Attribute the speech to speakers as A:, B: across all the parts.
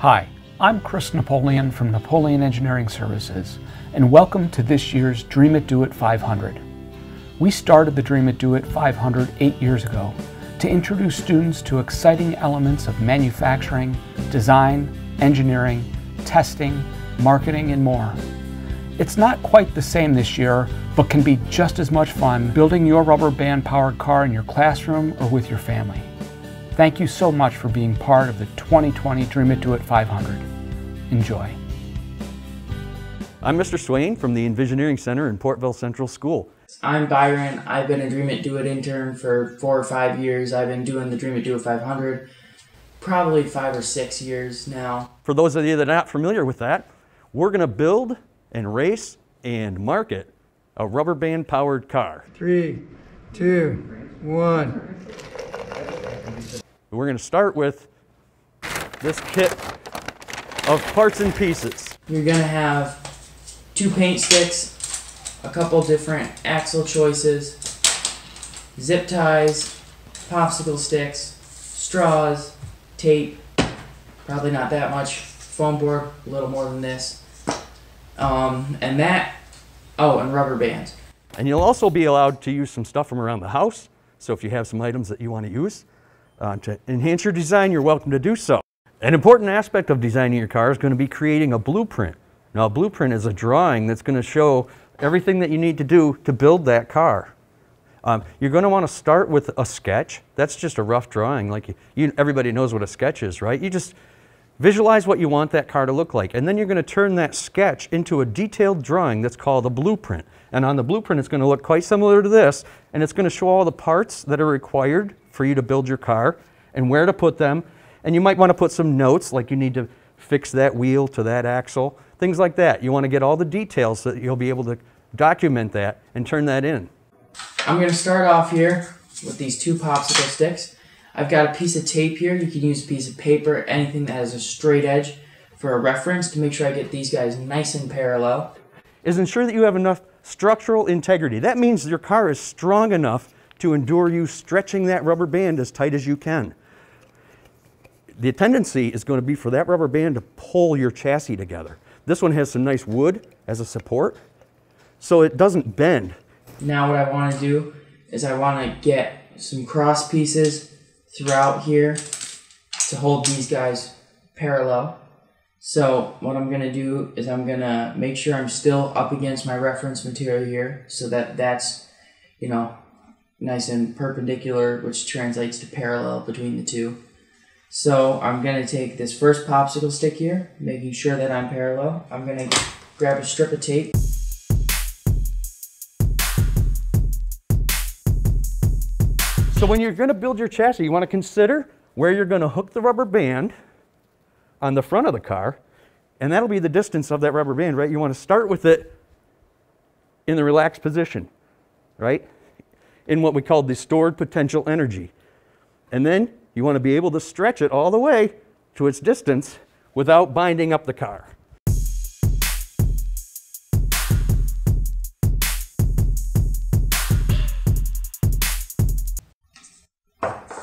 A: Hi, I'm Chris Napoleon from Napoleon Engineering Services, and welcome to this year's Dream It Do It 500. We started the Dream It Do It 500 eight years ago to introduce students to exciting elements of manufacturing, design, engineering, testing, marketing, and more. It's not quite the same this year, but can be just as much fun building your rubber band powered car in your classroom or with your family. Thank you so much for being part of the 2020 Dream It Do It 500. Enjoy.
B: I'm Mr. Swain from the Envisioneering Center in Portville Central School.
C: I'm Byron. I've been a Dream It Do It intern for four or five years. I've been doing the Dream It Do It 500 probably five or six years now.
B: For those of you that are not familiar with that, we're going to build and race and market a rubber band powered car.
D: Three, two, one.
B: We're going to start with this kit of parts and pieces.
C: You're going to have two paint sticks, a couple different axle choices, zip ties, popsicle sticks, straws, tape, probably not that much, foam board, a little more than this, um, and that, oh, and rubber bands.
B: And you'll also be allowed to use some stuff from around the house. So if you have some items that you want to use, uh, to enhance your design, you're welcome to do so. An important aspect of designing your car is going to be creating a blueprint. Now, a blueprint is a drawing that's going to show everything that you need to do to build that car. Um, you're going to want to start with a sketch. That's just a rough drawing. Like you, you, everybody knows what a sketch is, right? You just visualize what you want that car to look like, and then you're going to turn that sketch into a detailed drawing that's called a blueprint. And on the blueprint, it's going to look quite similar to this, and it's going to show all the parts that are required for you to build your car and where to put them. And you might want to put some notes, like you need to fix that wheel to that axle, things like that. You want to get all the details so that you'll be able to document that and turn that in.
C: I'm going to start off here with these two popsicle sticks. I've got a piece of tape here. You can use a piece of paper, anything that has a straight edge for a reference to make sure I get these guys nice and parallel.
B: Is ensure that you have enough structural integrity. That means your car is strong enough to endure you stretching that rubber band as tight as you can. The tendency is going to be for that rubber band to pull your chassis together. This one has some nice wood as a support, so it doesn't bend.
C: Now what I want to do is I want to get some cross pieces throughout here to hold these guys parallel. So what I'm going to do is I'm going to make sure I'm still up against my reference material here so that that's, you know, nice and perpendicular, which translates to parallel between the two. So I'm going to take this first popsicle stick here, making sure that I'm parallel. I'm going to grab a strip of tape.
B: So when you're going to build your chassis, you want to consider where you're going to hook the rubber band on the front of the car, and that'll be the distance of that rubber band, right? You want to start with it in the relaxed position, right? In what we call the stored potential energy. And then you want to be able to stretch it all the way to its distance without binding up the car.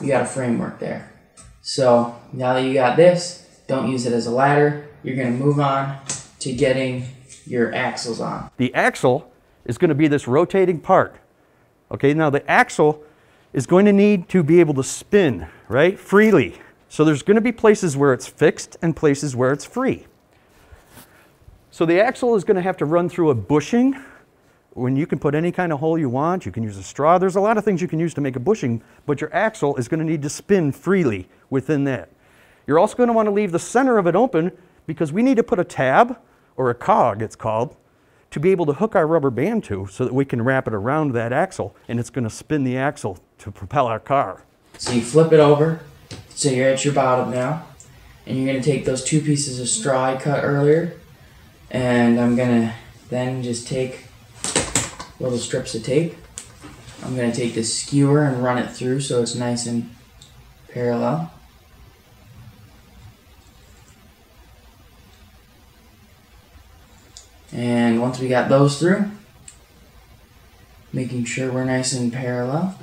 C: You got a framework there. So now that you got this, don't use it as a ladder. You're going to move on to getting your axles on.
B: The axle is going to be this rotating part Okay, now the axle is going to need to be able to spin, right, freely. So there's going to be places where it's fixed and places where it's free. So the axle is going to have to run through a bushing when you can put any kind of hole you want. You can use a straw. There's a lot of things you can use to make a bushing, but your axle is going to need to spin freely within that. You're also going to want to leave the center of it open because we need to put a tab, or a cog it's called, to be able to hook our rubber band to so that we can wrap it around that axle and it's going to spin the axle to propel our car.
C: So you flip it over, so you're at your bottom now, and you're going to take those two pieces of straw I cut earlier, and I'm going to then just take little strips of tape. I'm going to take this skewer and run it through so it's nice and parallel. And once we got those through, making sure we're nice and parallel,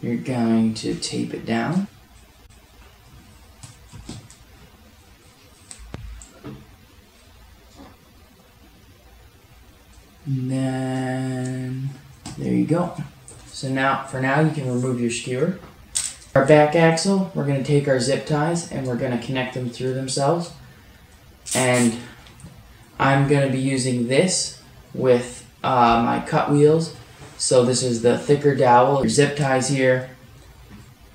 C: you're going to tape it down. And then there you go. So now, for now, you can remove your skewer. Our back axle, we're going to take our zip ties and we're going to connect them through themselves. And I'm going to be using this with uh, my cut wheels. So this is the thicker dowel. Zip ties here,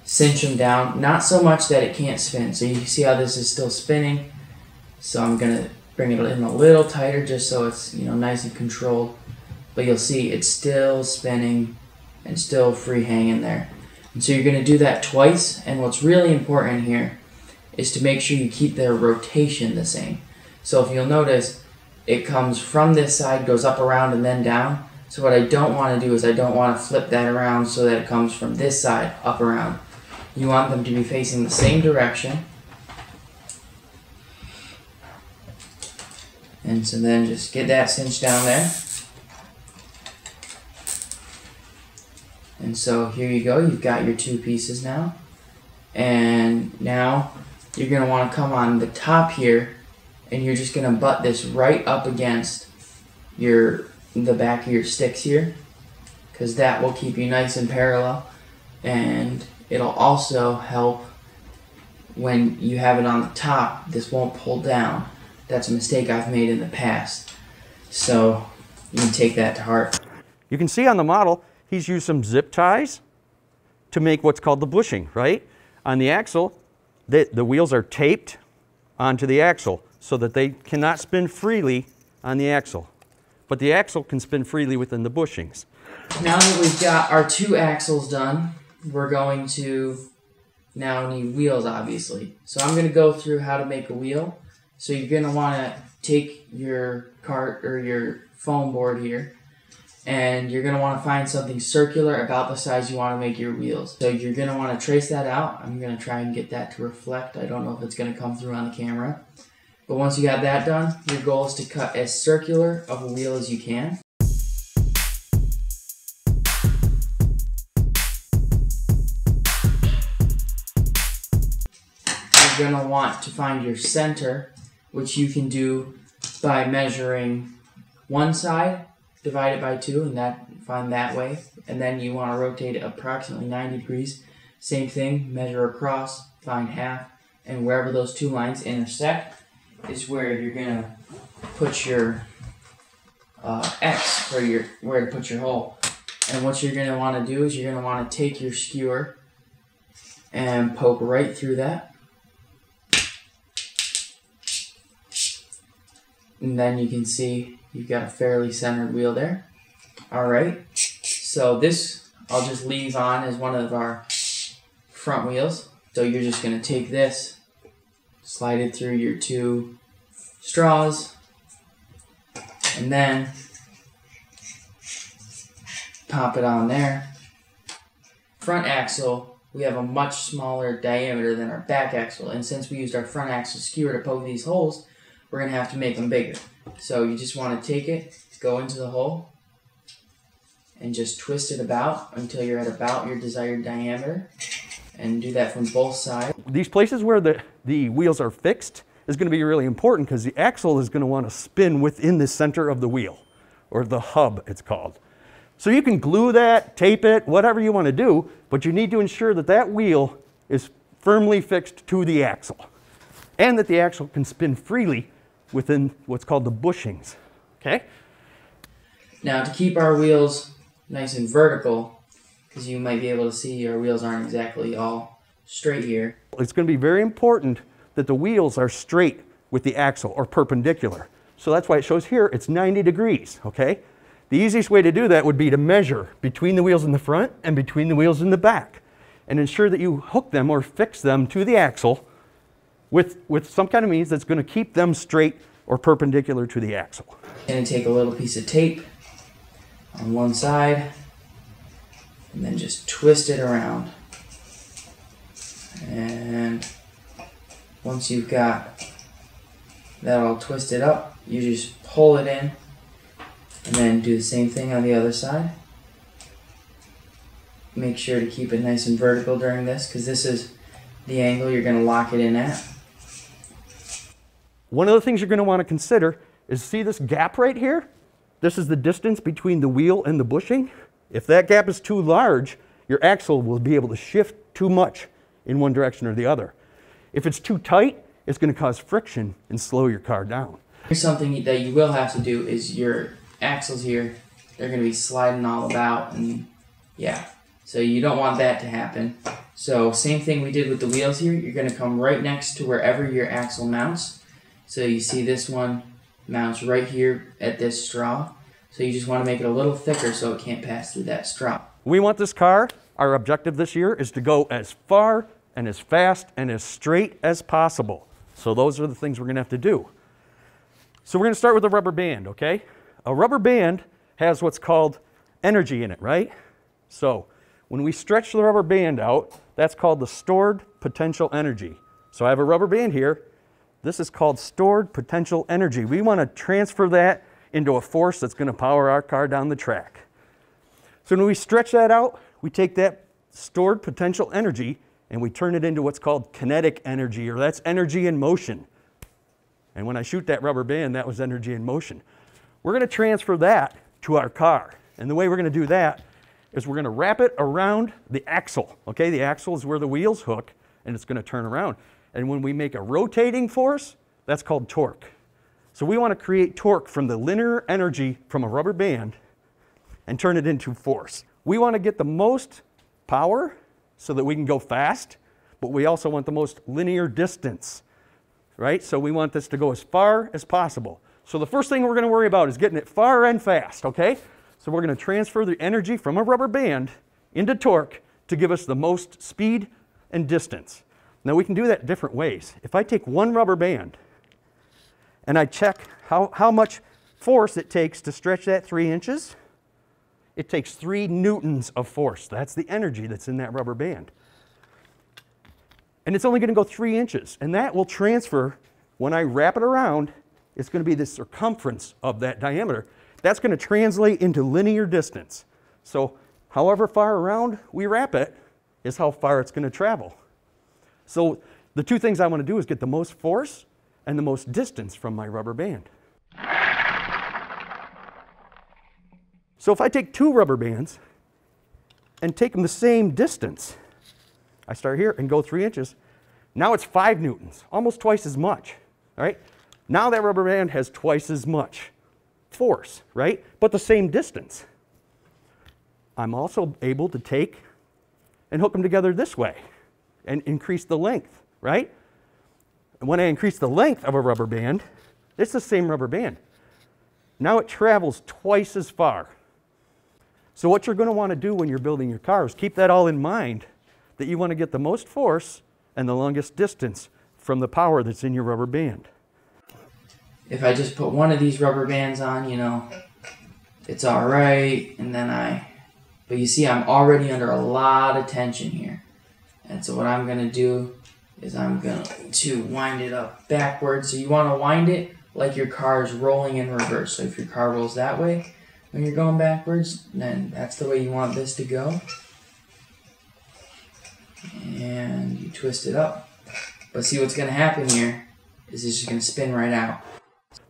C: cinch them down. Not so much that it can't spin. So you see how this is still spinning. So I'm going to bring it in a little tighter just so it's you know nice and controlled. But you'll see it's still spinning and still free hanging there. And so you're going to do that twice. And what's really important here is to make sure you keep their rotation the same. So if you'll notice, it comes from this side, goes up around and then down. So what I don't want to do is I don't want to flip that around so that it comes from this side up around. You want them to be facing the same direction. And so then just get that cinched down there. And so here you go, you've got your two pieces now. And now you're gonna wanna come on the top here and you're just gonna butt this right up against your the back of your sticks here because that will keep you nice and parallel and it'll also help when you have it on the top this won't pull down. That's a mistake I've made in the past. So you can take that to heart.
B: You can see on the model, he's used some zip ties to make what's called the bushing, right? On the axle, the, the wheels are taped onto the axle so that they cannot spin freely on the axle. But the axle can spin freely within the bushings.
C: Now that we've got our two axles done, we're going to now need wheels, obviously. So I'm going to go through how to make a wheel. So you're going to want to take your cart or your foam board here, and you're going to want to find something circular about the size you want to make your wheels. So you're going to want to trace that out. I'm going to try and get that to reflect. I don't know if it's going to come through on the camera. But once you got that done, your goal is to cut as circular of a wheel as you can. You're going to want to find your center, which you can do by measuring one side, divide it by two, and that find that way. And then you want to rotate it approximately 90 degrees. Same thing, measure across, find half, and wherever those two lines intersect is where you're gonna put your uh, X for your where to put your hole. And what you're gonna want to do is you're gonna want to take your skewer and poke right through that. And then you can see you've got a fairly centered wheel there. Alright, so this I'll just leave on as one of our front wheels. So you're just going to take this, slide it through your two straws, and then pop it on there. Front axle, we have a much smaller diameter than our back axle, and since we used our front axle skewer to poke these holes, we're going to have to make them bigger. So you just want to take it, go into the hole, and just twist it about until you're at about your desired diameter. And do that from both sides.
B: These places where the, the wheels are fixed is going to be really important because the axle is going to want to spin within the center of the wheel, or the hub it's called. So you can glue that, tape it, whatever you want to do, but you need to ensure that that wheel is firmly fixed to the axle and that the axle can spin freely within what's called the bushings. Okay?
C: Now to keep our wheels nice and vertical, because you might be able to see our wheels aren't exactly all straight here.
B: It's going to be very important that the wheels are straight with the axle or perpendicular. So that's why it shows here it's 90 degrees, okay? The easiest way to do that would be to measure between the wheels in the front and between the wheels in the back and ensure that you hook them or fix them to the axle with, with some kind of means that's going to keep them straight or perpendicular to the axle.
C: And take a little piece of tape on one side and then just twist it around. And once you've got that all twisted up, you just pull it in and then do the same thing on the other side. Make sure to keep it nice and vertical during this because this is the angle you're going to lock it in at.
B: One of the things you're going to want to consider is see this gap right here? This is the distance between the wheel and the bushing. If that gap is too large, your axle will be able to shift too much in one direction or the other. If it's too tight, it's going to cause friction and slow your car down.
C: Here's something that you will have to do is your axles here, they're going to be sliding all about and yeah. So you don't want that to happen. So same thing we did with the wheels here. You're going to come right next to wherever your axle mounts. So you see this one mounts right here at this straw. So you just want to make it a little thicker so it can't pass through that straw.
B: We want this car, our objective this year is to go as far and as fast and as straight as possible. So those are the things we're going to have to do. So we're going to start with a rubber band, okay? A rubber band has what's called energy in it, right? So when we stretch the rubber band out, that's called the stored potential energy. So I have a rubber band here. This is called stored potential energy. We want to transfer that into a force that's going to power our car down the track. So when we stretch that out, we take that stored potential energy and we turn it into what's called kinetic energy, or that's energy in motion. And when I shoot that rubber band, that was energy in motion. We're going to transfer that to our car. And the way we're going to do that is we're going to wrap it around the axle. Okay, the axle is where the wheels hook, and it's going to turn around. And when we make a rotating force, that's called torque. So we want to create torque from the linear energy from a rubber band and turn it into force. We want to get the most power so that we can go fast, but we also want the most linear distance, right? So we want this to go as far as possible. So the first thing we're going to worry about is getting it far and fast, okay? So we're going to transfer the energy from a rubber band into torque to give us the most speed and distance. Now we can do that different ways. If I take one rubber band and I check how, how much force it takes to stretch that three inches, it takes three newtons of force. That's the energy that's in that rubber band. And it's only going to go three inches. And that will transfer, when I wrap it around, it's going to be the circumference of that diameter. That's going to translate into linear distance. So however far around we wrap it is how far it's going to travel. So the two things I want to do is get the most force and the most distance from my rubber band. So if I take two rubber bands and take them the same distance, I start here and go three inches, now it's five newtons, almost twice as much, right? Now that rubber band has twice as much force, right? But the same distance. I'm also able to take and hook them together this way and increase the length, right? And when I increase the length of a rubber band, it's the same rubber band. Now it travels twice as far. So what you're going to want to do when you're building your car is keep that all in mind, that you want to get the most force and the longest distance from the power that's in your rubber band.
C: If I just put one of these rubber bands on, you know, it's all right, and then I, but you see, I'm already under a lot of tension here. And so what I'm going to do is I'm going to wind it up backwards. So you want to wind it like your car is rolling in reverse. So if your car rolls that way, when you're going backwards, then that's the way you want this to go. And you twist it up. But see what's going to happen here is it's just to spin right out.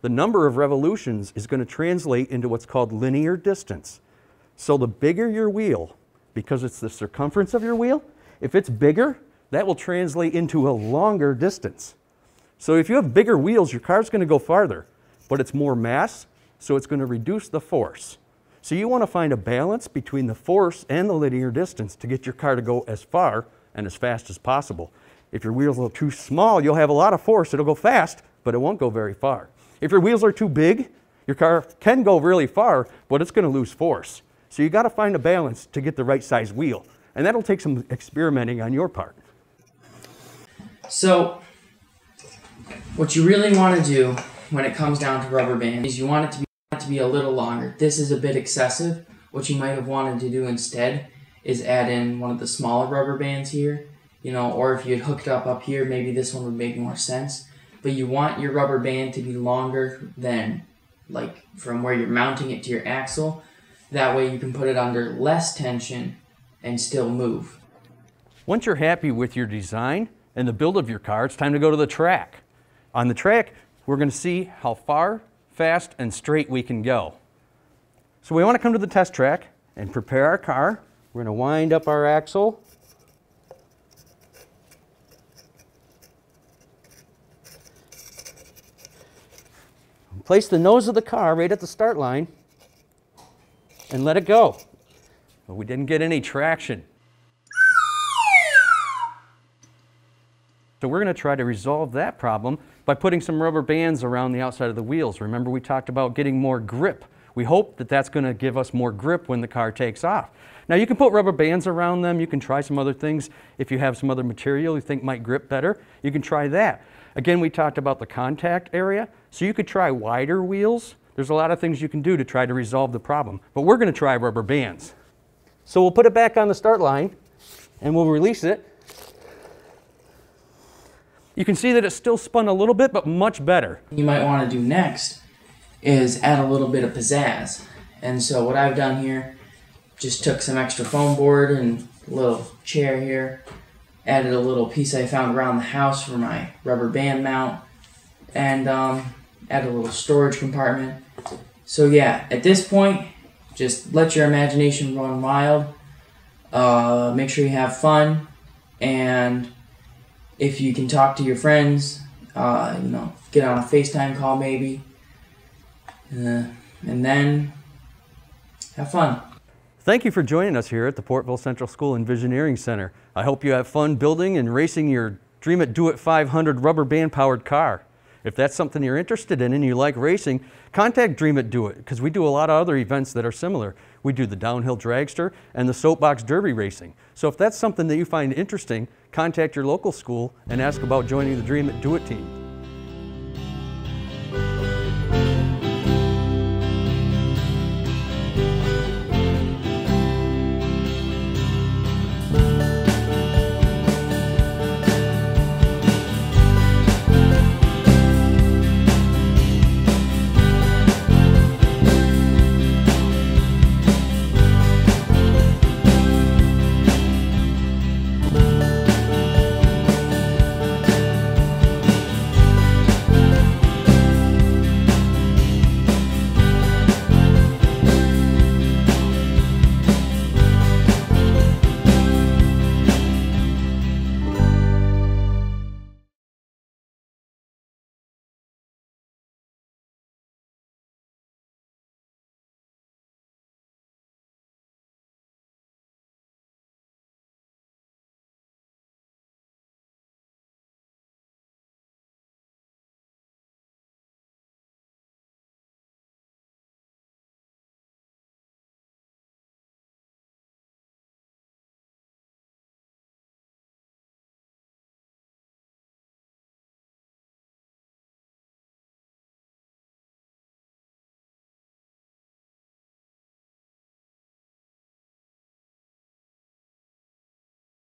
B: The number of revolutions is going to translate into what's called linear distance. So the bigger your wheel, because it's the circumference of your wheel, if it's bigger, that will translate into a longer distance. So if you have bigger wheels, your car's going to go farther, but it's more mass, so it's going to reduce the force. So you want to find a balance between the force and the linear distance to get your car to go as far and as fast as possible. If your wheels are too small, you'll have a lot of force. It'll go fast, but it won't go very far. If your wheels are too big, your car can go really far, but it's going to lose force. So you got to find a balance to get the right size wheel. And that'll take some experimenting on your part.
C: So, what you really want to do when it comes down to rubber band is you want it to be to be a little longer. This is a bit excessive. What you might have wanted to do instead is add in one of the smaller rubber bands here, you know, or if you had hooked up up here, maybe this one would make more sense. But you want your rubber band to be longer than like from where you're mounting it to your axle. That way you can put it under less tension and still move.
B: Once you're happy with your design and the build of your car, it's time to go to the track. On the track, we're going to see how far, fast, and straight we can go. So we want to come to the test track and prepare our car. We're going to wind up our axle. Place the nose of the car right at the start line and let it go. But we didn't get any traction. So we're going to try to resolve that problem by putting some rubber bands around the outside of the wheels. Remember we talked about getting more grip. We hope that that's going to give us more grip when the car takes off. Now you can put rubber bands around them. You can try some other things. If you have some other material you think might grip better, you can try that. Again, we talked about the contact area. So you could try wider wheels. There's a lot of things you can do to try to resolve the problem. But we're going to try rubber bands. So we'll put it back on the start line and we'll release it. You can see that it's still spun a little bit, but much better.
C: You might want to do next is add a little bit of pizzazz. And so what I've done here, just took some extra foam board and a little chair here, added a little piece I found around the house for my rubber band mount, and um, added a little storage compartment. So yeah, at this point, just let your imagination run wild. Uh, make sure you have fun, and if you can talk to your friends, uh, you know, get on a FaceTime call maybe, uh, and then have fun.
B: Thank you for joining us here at the Portville Central School Envisioneering Center. I hope you have fun building and racing your Dream It Do It 500 rubber band powered car. If that's something you're interested in and you like racing, contact Dream It Do It because we do a lot of other events that are similar. We do the downhill dragster and the soapbox derby racing. So if that's something that you find interesting, contact your local school and ask about joining the Dream It Do It team.